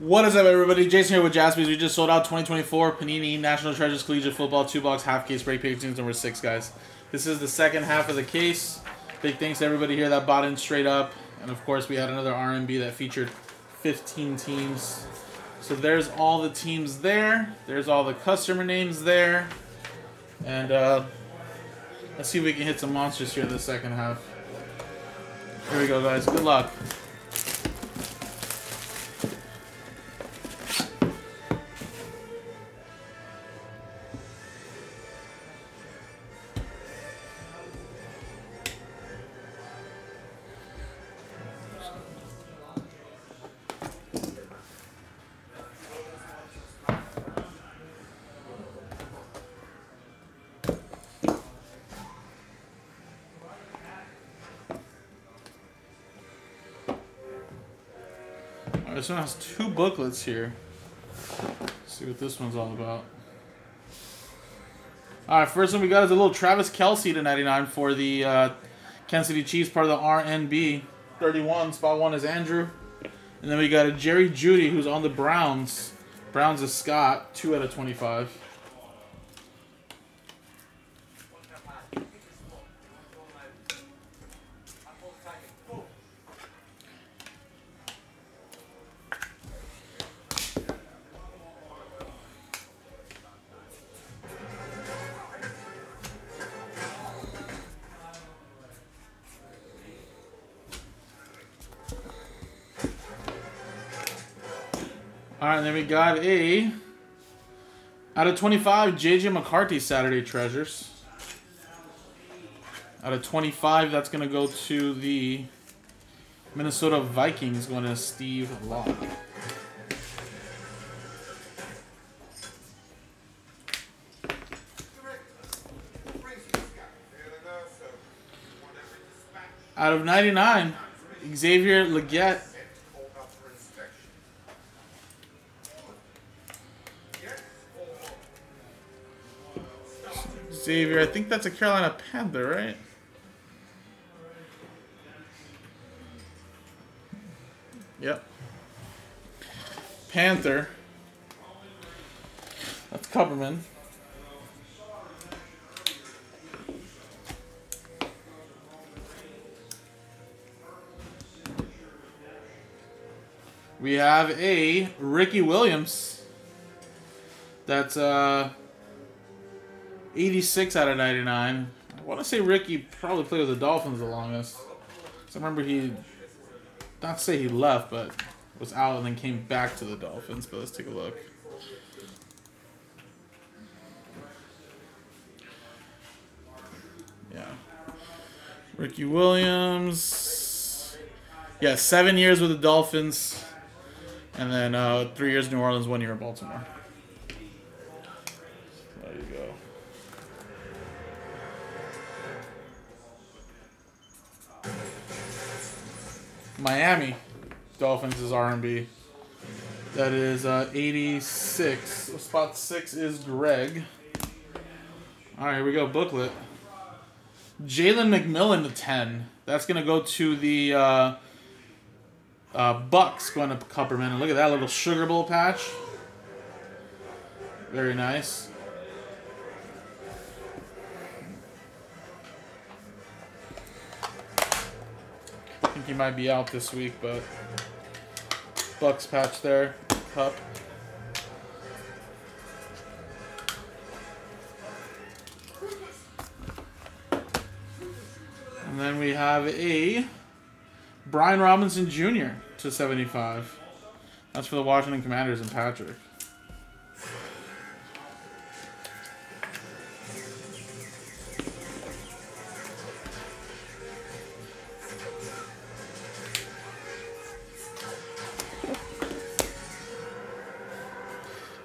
What is up, everybody? Jason here with Jaspys. We just sold out 2024 Panini National Treasures Collegiate Football 2-box half case break paintings number 6, guys. This is the second half of the case. Big thanks to everybody here that bought in straight up. And, of course, we had another R&B that featured 15 teams. So there's all the teams there. There's all the customer names there. And uh, let's see if we can hit some monsters here in the second half. Here we go, guys. Good luck. This one has two booklets here. Let's see what this one's all about. Alright, first one we got is a little Travis Kelce to 99 for the uh, Kansas City Chiefs, part of the R&B. 31, spot one is Andrew. And then we got a Jerry Jeudy who's on the Browns. Browns is Scott, 2 out of 25. All right, then we got a out of 25 JJ McCarthy Saturday Treasures. Out of 25, that's going to go to the Minnesota Vikings, going to Steve Locke. Out of 99, Xavier Legette. Xavier, I think that's a Carolina Panther, right? Yep. Panther. That's Kupperman. We have a Ricky Williams. That's uh 86 out of 99. I want to say Ricky probably played with the Dolphins the longest. So I remember he, not say he left, but was out and then came back to the Dolphins. But let's take a look. Yeah. Ricky Williams. Yeah, seven years with the Dolphins. And then uh, three years in New Orleans, one year in Baltimore. Miami Dolphins is R&B. That is uh, 86. Spot 6 is Greg. All right, here we go. Booklet. Jalen McMillan to 10. That's going to go to the uh, uh, Bucks going to Kupperman. And look at that little Sugar Bowl patch. Very nice. Think he might be out this week, but Bucks patch there, cup. And then we have a Brian Robinson Jr. to 75. That's for the Washington Commanders and Patrick.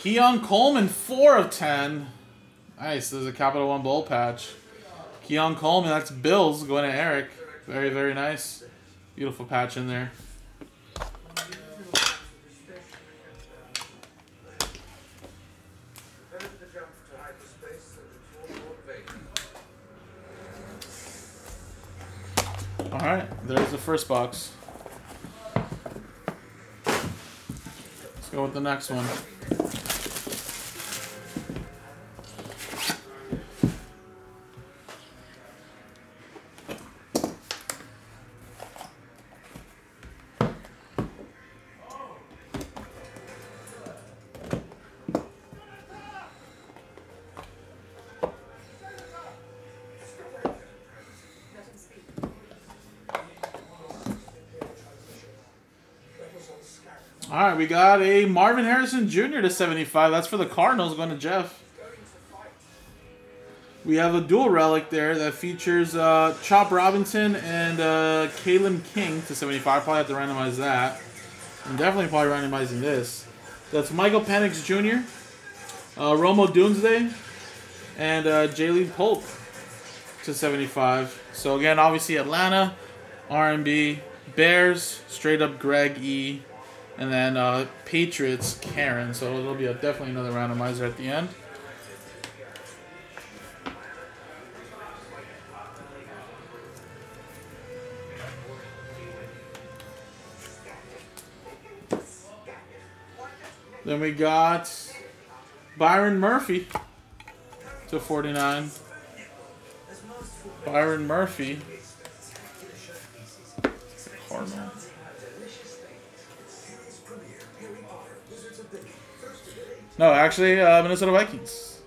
Keon Coleman, 4 of 10. Nice. There's a Capital One Bowl patch. Keon Coleman, that's Bills going to Eric. Very, very nice. Beautiful patch in there. All right, there's the first box. Let's go with the next one. All right, we got a Marvin Harrison Jr. to 75. That's for the Cardinals going to Jeff. We have a dual relic there that features uh, Chop Robinson and uh, Kalen King to 75. Probably have to randomize that. I'm definitely probably randomizing this. That's Michael Penix Jr., uh, Rome Odunze, and uh, Ja'Lynn Polk to 75. So again, obviously Atlanta, R&B, Bears, straight up Greg E, and then uh, Patriots, Karen. So it'll be a, definitely another randomizer at the end. Then we got Byron Murphy to 49. Byron Murphy. Cardinal. No, actually, uh, Minnesota Vikings.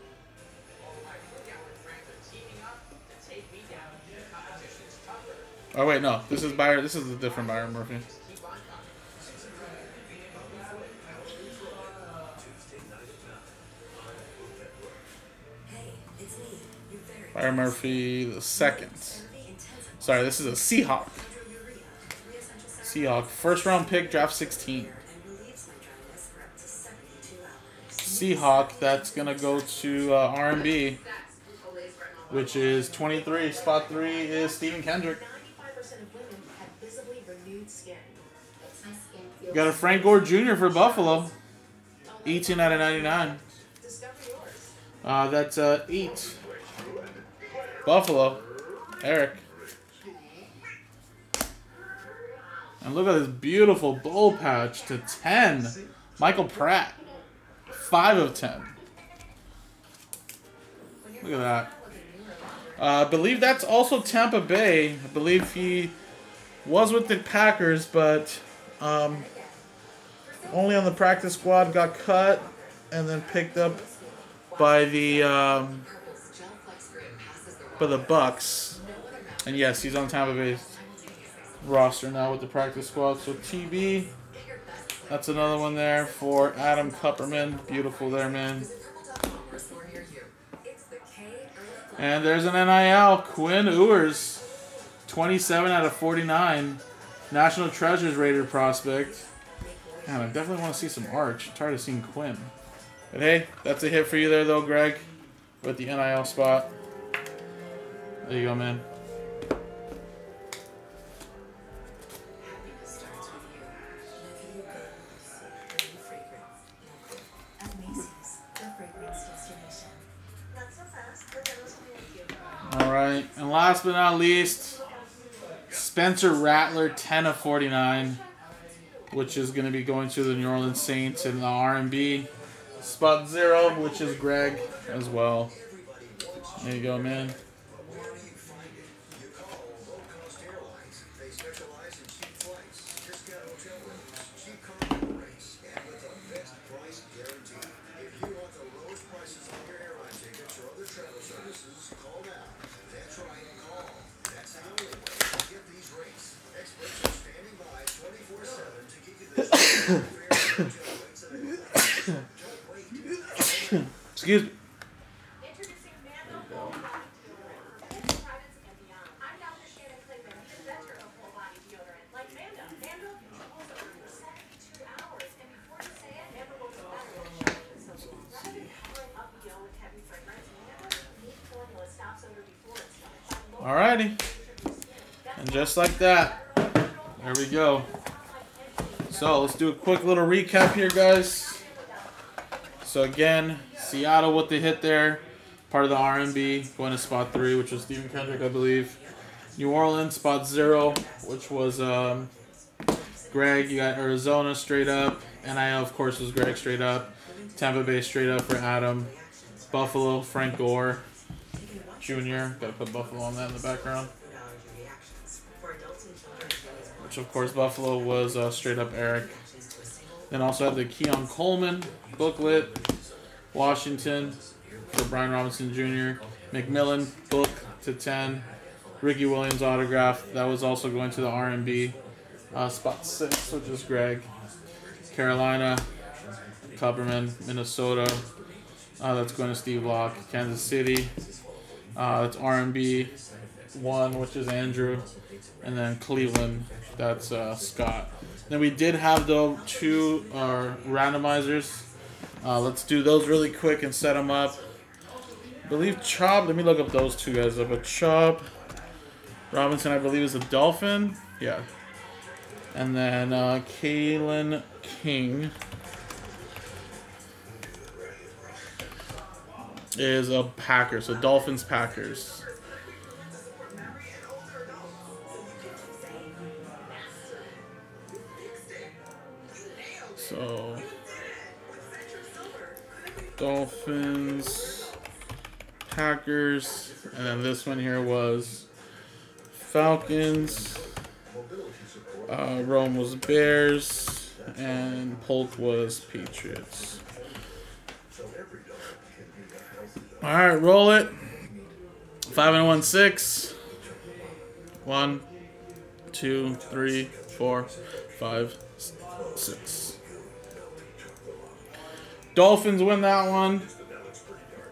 Oh wait, no. This is Byron. This is a different Byron Murphy. Byron Murphy the second. Sorry, this is a Seahawk. Seahawk, first round pick, draft 16. Seahawk, that's gonna go to uh, R&B, which is 23. Spot three is Stephen Kendrick. Got a Frank Gore Jr. for Buffalo, 18 out of 99. Uh, that's uh, eight. Buffalo, Eric. And look at this beautiful bowl patch to 10. Michael Pratt. 5 of 10. Look at that. Uh, I believe that's also Tampa Bay. I believe he was with the Packers, but um, only on the practice squad, got cut, and then picked up by the um, by the Bucks. And yes, he's on Tampa Bay's roster now with the practice squad. So TB, that's another one there for Adam Kupperman. Beautiful there, man. And there's an NIL, Quinn Ewers. 27 out of 49. National Treasures Raider prospect. Man, I definitely want to see some Arch. I'm tired of seeing Quinn. But hey, that's a hit for you there, though, Greg. With the NIL spot. There you go, man. But not least, Spencer Rattler, 10 of 49, which is going to be going to the New Orleans Saints in the R&B. Spot zero, which is Greg as well. There you go, man. Excuse me. Alrighty. And just like that, there we go. So let's do a quick little recap here, guys. So again, Seattle with the hit there, part of the R&B, going to spot three, which was Stephen Kendrick, I believe. New Orleans, spot zero, which was um, Greg. You got Arizona straight up, NIL, of course, was Greg straight up. Tampa Bay straight up for Adam. Buffalo, Frank Gore Jr. Gotta put Buffalo on that in the background. Which, of course, Buffalo was uh, straight up Eric. Then also have the Keon Coleman booklet. Washington for Brian Robinson Jr. McMillan book to 10. Ricky Williams autograph. That was also going to the R&B. Uh, spot 6, which is Greg. Carolina, Kupperman, Minnesota. Uh, that's going to Steve Locke. Kansas City. Uh, that's R&B 1, which is Andrew. And then Cleveland, that's uh, Scott. Then we did have the two uh, randomizers. Uh, let's do those really quick and set them up. I believe Chop, let me look up those two guys. But Chop, Robinson, I believe, is a Dolphin. Yeah. And then uh, Kalen King is a Packer. So Dolphins Packers. Dolphins, Packers, and then this one here was Falcons. Uh, Rome was Bears, and Polk was Patriots. All right, roll it. Five and one, six. One, two, three, four, five, six. Dolphins win that one,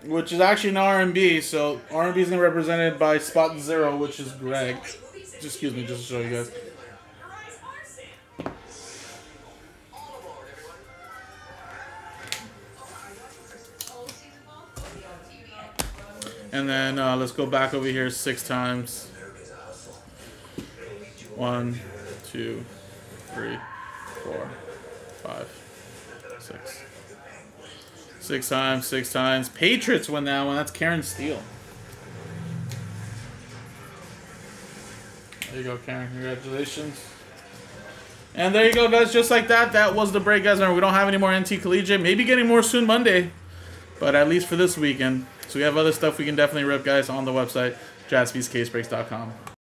which is actually an R&B. So R&B is going to be represented by Spot Zero, which is Greg. Just excuse me, just to show you guys. And then uh, let's go back over here six times. One, two, three, four, five, six. Six times, six times. Patriots win that one. That's Karen Steele. There you go, Karen. Congratulations. And there you go, guys. Just like that, that was the break, guys. Remember, we don't have any more NT Collegiate. Maybe getting more soon Monday. But at least for this weekend. So we have other stuff we can definitely rip, guys, on the website, jaspyscasebreaks.com.